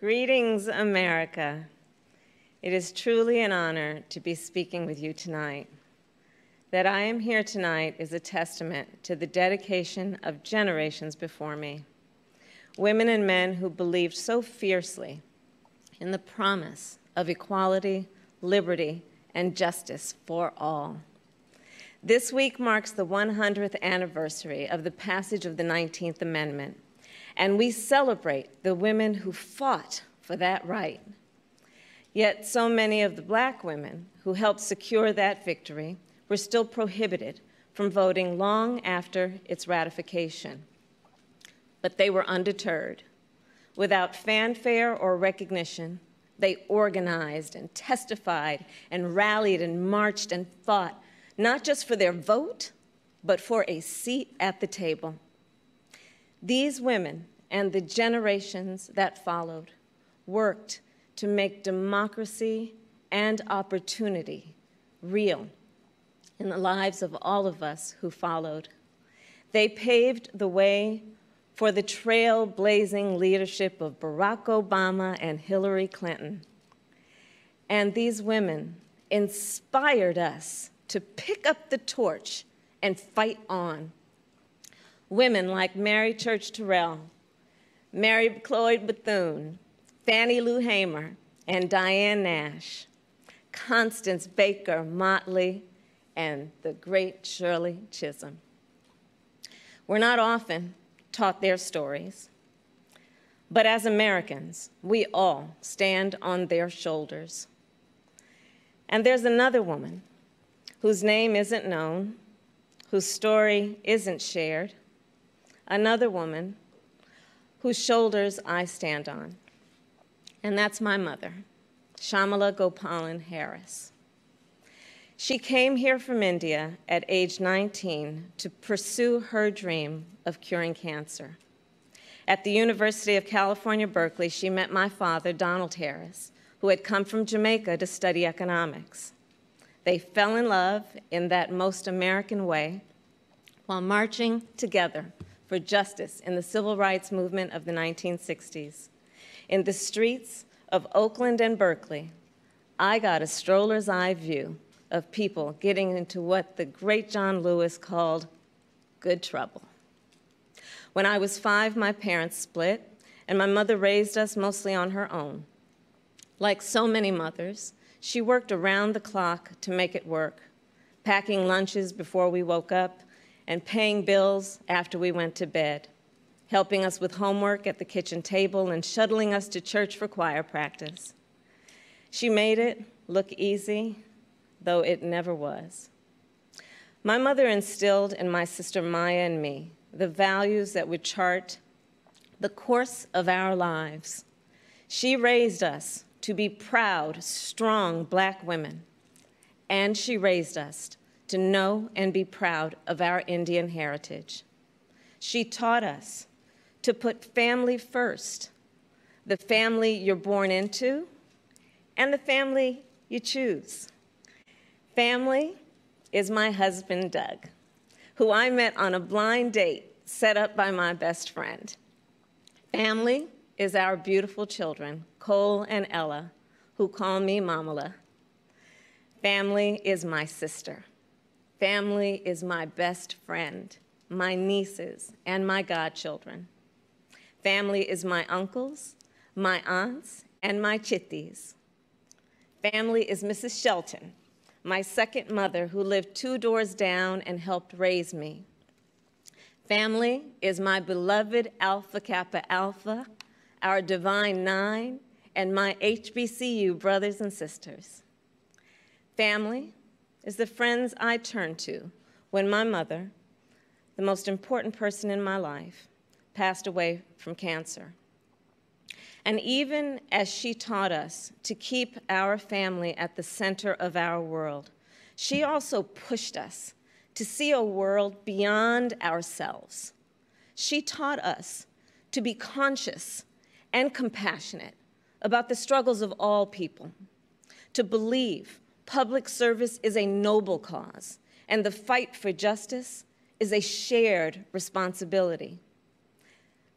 Greetings, America. It is truly an honor to be speaking with you tonight. That I am here tonight is a testament to the dedication of generations before me, women and men who believed so fiercely in the promise of equality, liberty, and justice for all. This week marks the 100th anniversary of the passage of the 19th Amendment, and we celebrate the women who fought for that right. Yet so many of the black women who helped secure that victory were still prohibited from voting long after its ratification. But they were undeterred. Without fanfare or recognition, they organized and testified and rallied and marched and fought, not just for their vote, but for a seat at the table. These women and the generations that followed worked to make democracy and opportunity real in the lives of all of us who followed. They paved the way for the trailblazing leadership of Barack Obama and Hillary Clinton. And these women inspired us to pick up the torch and fight on. Women like Mary Church Terrell, Mary McLeod Bethune, Fannie Lou Hamer, and Diane Nash, Constance Baker Motley, and the great Shirley Chisholm. We're not often taught their stories. But as Americans, we all stand on their shoulders. And there's another woman whose name isn't known, whose story isn't shared, another woman whose shoulders I stand on. And that's my mother, Shyamala Gopalan Harris. She came here from India at age 19 to pursue her dream of curing cancer. At the University of California, Berkeley, she met my father, Donald Harris, who had come from Jamaica to study economics. They fell in love in that most American way while marching together for justice in the civil rights movement of the 1960s. In the streets of Oakland and Berkeley, I got a stroller's eye view of people getting into what the great John Lewis called good trouble. When I was five, my parents split, and my mother raised us mostly on her own. Like so many mothers, she worked around the clock to make it work, packing lunches before we woke up and paying bills after we went to bed, helping us with homework at the kitchen table and shuttling us to church for choir practice. She made it look easy though it never was. My mother instilled in my sister Maya and me the values that would chart the course of our lives. She raised us to be proud, strong black women, and she raised us to know and be proud of our Indian heritage. She taught us to put family first, the family you're born into, and the family you choose. Family is my husband, Doug, who I met on a blind date set up by my best friend. Family is our beautiful children, Cole and Ella, who call me Momala. Family is my sister. Family is my best friend, my nieces, and my godchildren. Family is my uncles, my aunts, and my chithis. Family is Mrs. Shelton, my second mother, who lived two doors down and helped raise me. Family is my beloved Alpha Kappa Alpha, our Divine Nine, and my HBCU brothers and sisters. Family is the friends I turned to when my mother, the most important person in my life, passed away from cancer. And even as she taught us to keep our family at the center of our world, she also pushed us to see a world beyond ourselves. She taught us to be conscious and compassionate about the struggles of all people, to believe public service is a noble cause and the fight for justice is a shared responsibility.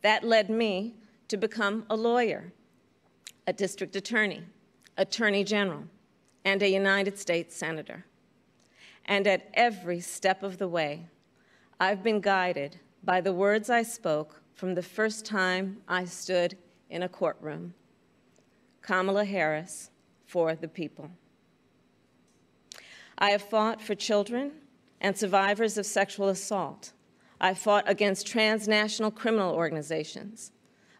That led me to become a lawyer. a district attorney, attorney general, and a United States senator. And at every step of the way, I've been guided by the words I spoke from the first time I stood in a courtroom Kamala Harris for the people. I have fought for children and survivors of sexual assault. I fought against transnational criminal organizations.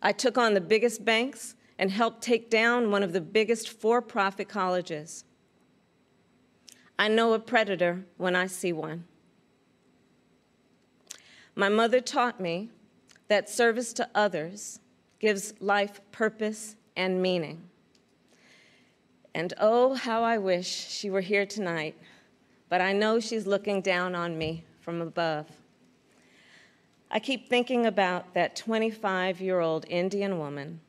I took on the biggest banks and helped take down one of the biggest for profit colleges. I know a predator when I see one. My mother taught me that service to others gives life purpose and meaning. And oh, how I wish she were here tonight, but I know she's looking down on me from above. I keep thinking about that 25 year old Indian woman,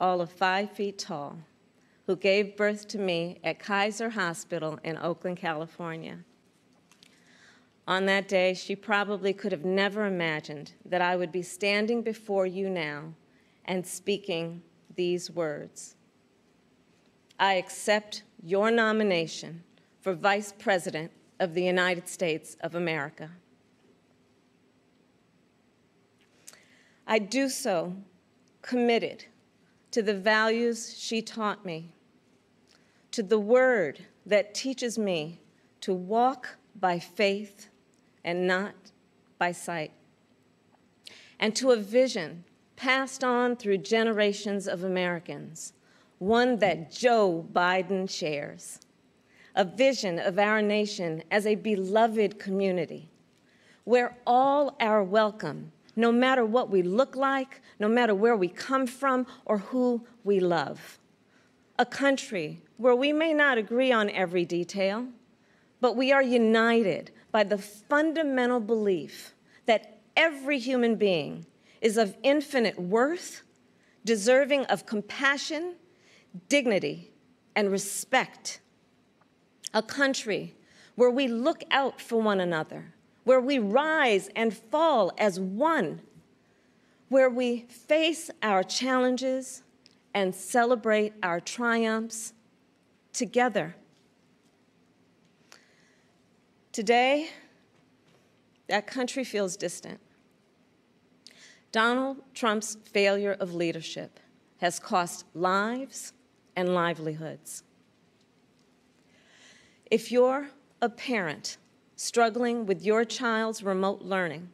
all of five feet tall, who gave birth to me at Kaiser Hospital in Oakland, California. On that day, she probably could have never imagined that I would be standing before you now and speaking these words. I accept your nomination for Vice President of the United States of America. I do so committed to the values she taught me, to the word that teaches me to walk by faith and not by sight, and to a vision passed on through generations of Americans, one that Joe Biden shares, a vision of our nation as a beloved community where all are welcome, no matter what we look like, no matter where we come from, or who we love. A country where we may not agree on every detail, but we are united by the fundamental belief that every human being is of infinite worth, deserving of compassion, dignity, and respect. A country where we look out for one another, where we rise and fall as one, where we face our challenges and celebrate our triumphs together. Today, that country feels distant. Donald Trump's failure of leadership has cost lives and livelihoods. If you're a parent struggling with your child's remote learning,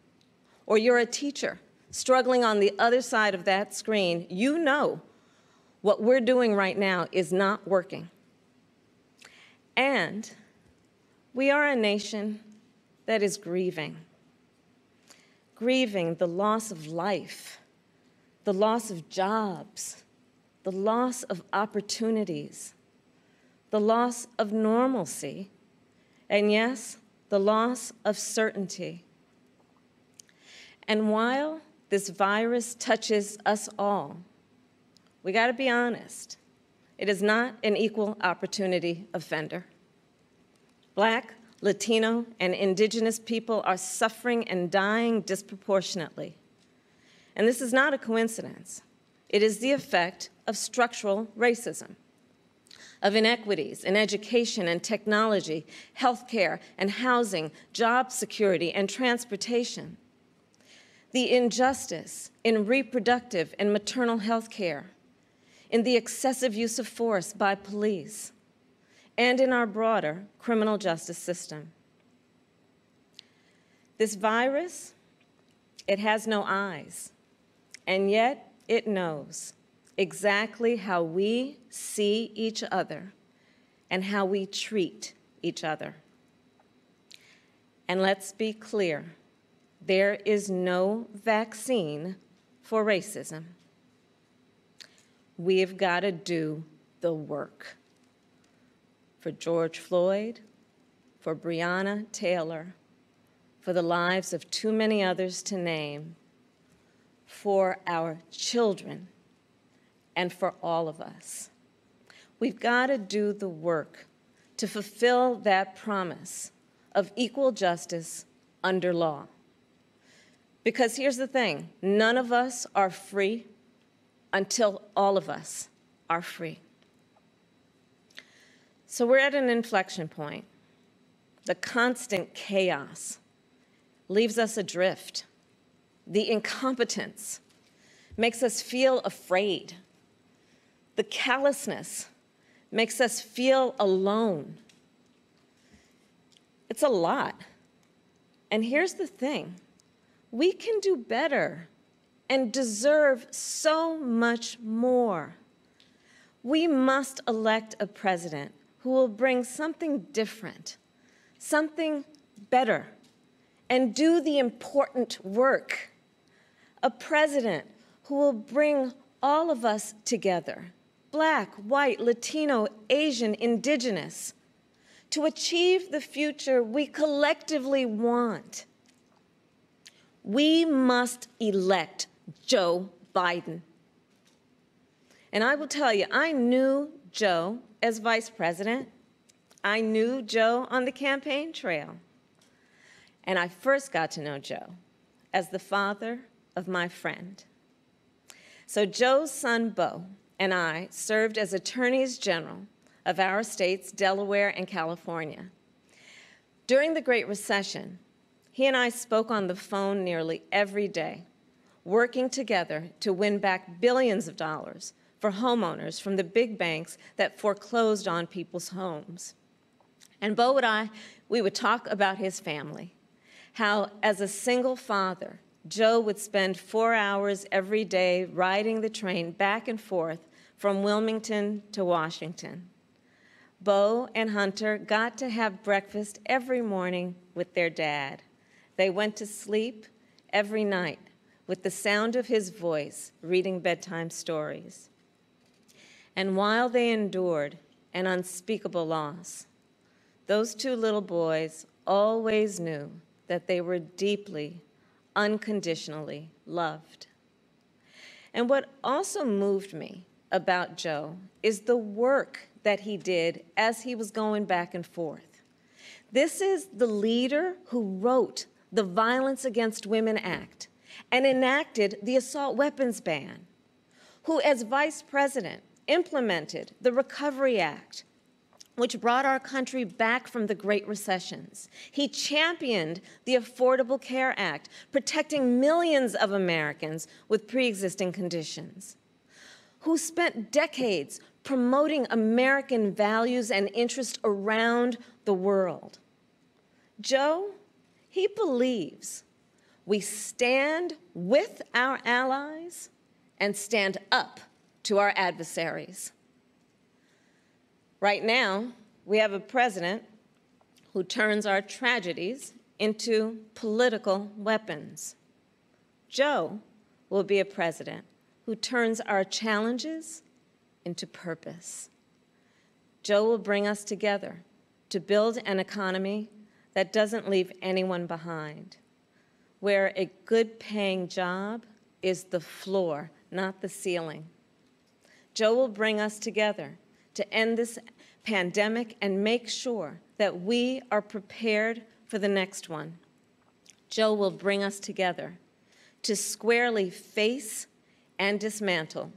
or you're a teacher struggling on the other side of that screen, you know what we're doing right now is not working. And we are a nation that is grieving, grieving the loss of life, the loss of jobs, the loss of opportunities, the loss of normalcy, and yes, the loss of certainty. And while this virus touches us all, we got to be honest. It is not an equal opportunity offender. Black, Latino, and indigenous people are suffering and dying disproportionately. And this is not a coincidence. It is the effect of structural racism, of inequities in education and technology, healthcare and housing, job security and transportation, the injustice in reproductive and maternal health care, in the excessive use of force by police, and in our broader criminal justice system. This virus, it has no eyes, and yet it knows exactly how we see each other and how we treat each other. And let's be clear there is no vaccine for racism. We've got to do the work for George Floyd, for Breonna Taylor, for the lives of too many others to name, for our children, and for all of us. We've got to do the work to fulfill that promise of equal justice under law. Because here's the thing none of us are free until all of us are free. So we're at an inflection point. The constant chaos leaves us adrift. The incompetence makes us feel afraid. The callousness makes us feel alone. It's a lot. And here's the thing we can do better and deserve so much more. We must elect a president who will bring something different, something better, and do the important work. A president who will bring all of us together black, white, Latino, Asian, indigenous to achieve the future we collectively want. We must elect Joe Biden. And I will tell you, I knew Joe as vice president. I knew Joe on the campaign trail. And I first got to know Joe as the father of my friend. So Joe's son, Bo, and I served as attorneys general of our states, Delaware and California. During the Great Recession, he and I spoke on the phone nearly every day, working together to win back billions of dollars for homeowners from the big banks that foreclosed on people's homes. And Bo and I, we would talk about his family, how as a single father, Joe would spend four hours every day riding the train back and forth from Wilmington to Washington. Bo and Hunter got to have breakfast every morning with their dad. They went to sleep every night with the sound of his voice reading bedtime stories. And while they endured an unspeakable loss, those two little boys always knew that they were deeply, unconditionally loved. And what also moved me about Joe is the work that he did as he was going back and forth. This is the leader who wrote the Violence Against Women Act and enacted the assault weapons ban, who, as vice president, implemented the Recovery Act, which brought our country back from the Great Recessions. He championed the Affordable Care Act, protecting millions of Americans with pre existing conditions. Who spent decades promoting American values and interests around the world. Joe, he believes we stand with our allies and stand up to our adversaries. Right now, we have a president who turns our tragedies into political weapons. Joe will be a president who turns our challenges into purpose. Joe will bring us together to build an economy that doesn't leave anyone behind, where a good paying job is the floor, not the ceiling Joe will bring us together to end this pandemic and make sure that we are prepared for the next one. Joe will bring us together to squarely face and dismantle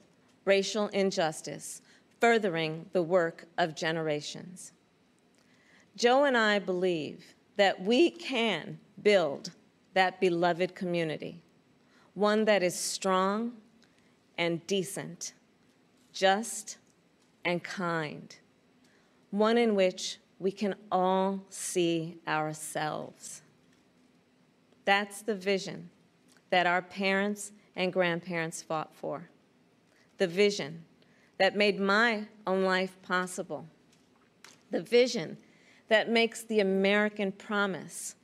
racial injustice, furthering the work of generations. Joe and I believe that we can build that beloved community, one that is strong and decent just, and kind, one in which we can all see ourselves. That's the vision that our parents and grandparents fought for, the vision that made my own life possible, the vision that makes the American promise,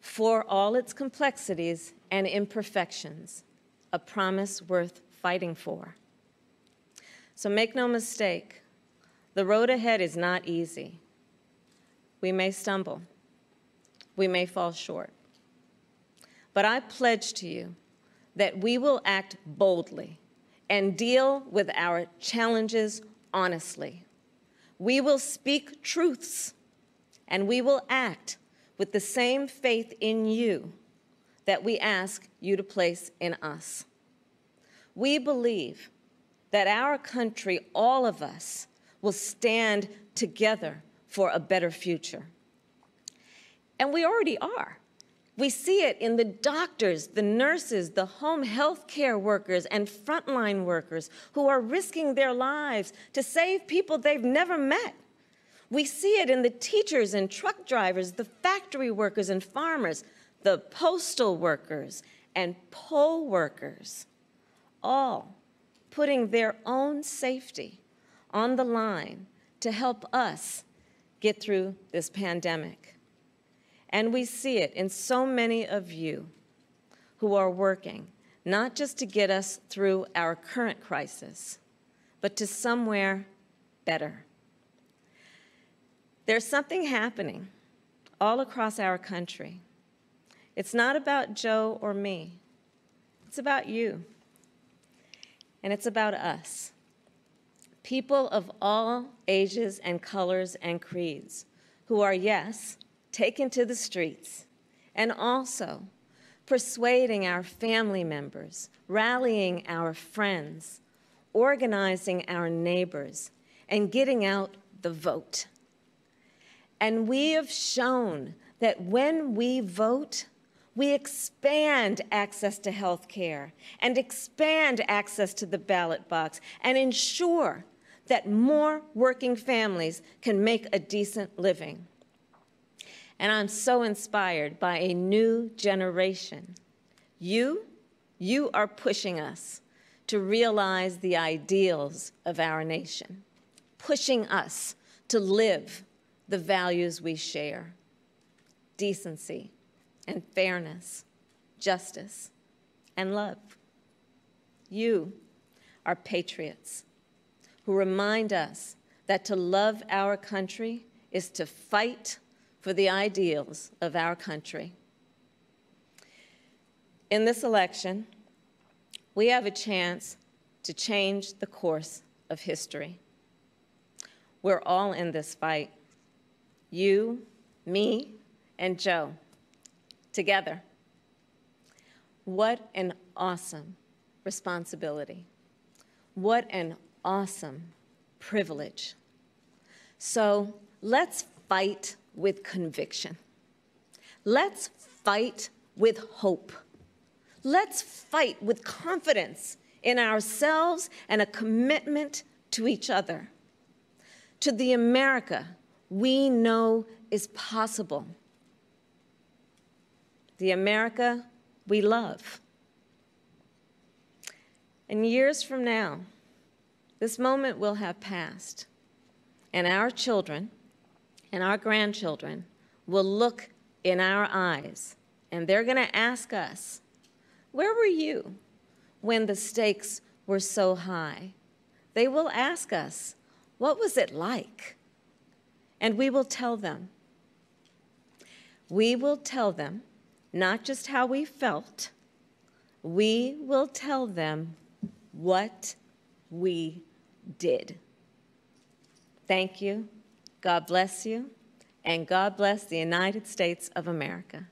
for all its complexities and imperfections, a promise worth fighting for. So make no mistake, the road ahead is not easy. We may stumble, we may fall short. But I pledge to you that we will act boldly and deal with our challenges honestly. We will speak truths and we will act with the same faith in you that we ask you to place in us. We believe that our country, all of us, will stand together for a better future. And we already are. We see it in the doctors, the nurses, the home health care workers, and frontline workers who are risking their lives to save people they've never met. We see it in the teachers and truck drivers, the factory workers and farmers, the postal workers and poll workers, all putting their own safety on the line to help us get through this pandemic. And we see it in so many of you who are working, not just to get us through our current crisis, but to somewhere better. There's something happening all across our country. It's not about Joe or me, it's about you. And it's about us. People of all ages and colors and creeds who are, yes, taken to the streets, and also persuading our family members, rallying our friends, organizing our neighbors, and getting out the vote. And we have shown that when we vote, we expand access to health care and expand access to the ballot box and ensure that more working families can make a decent living. And I'm so inspired by a new generation. You, you are pushing us to realize the ideals of our nation, pushing us to live the values we share decency and fairness, justice and love. You are patriots who remind us that to love our country is to fight for the ideals of our country. In this election, we have a chance to change the course of history. We're all in this fight. You, me, and Joe, together. What an awesome responsibility. What an awesome privilege. So let's fight with conviction. Let's fight with hope. Let's fight with confidence in ourselves and a commitment to each other, to the America we know is possible, the America we love. And years from now, this moment will have passed, and our children and our grandchildren will look in our eyes and they're going to ask us, Where were you when the stakes were so high? They will ask us, What was it like? And we will tell them. We will tell them not just how we felt, we will tell them what we did. Thank you. God bless you, and God bless the United States of America.